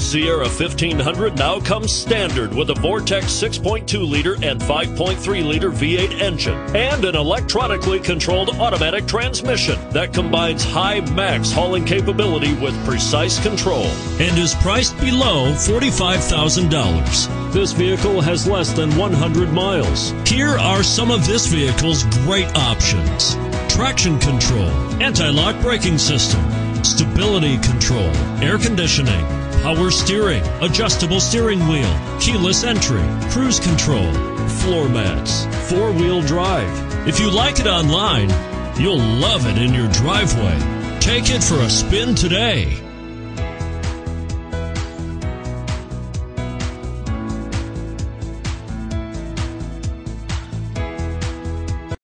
Sierra 1500 now comes standard with a Vortec 6.2 liter and 5.3 liter V8 engine and an electronically controlled automatic transmission that combines high max hauling capability with precise control and is priced below $45,000. This vehicle has less than 100 miles. Here are some of this vehicle's great options traction control, anti lock braking system, stability control, air conditioning power steering, adjustable steering wheel, keyless entry, cruise control, floor mats, four wheel drive. If you like it online, you'll love it in your driveway. Take it for a spin today.